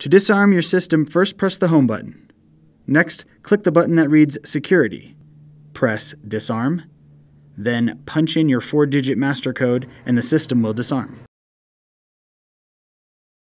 To disarm your system, first press the Home button. Next, click the button that reads Security. Press Disarm. Then punch in your four digit master code and the system will disarm.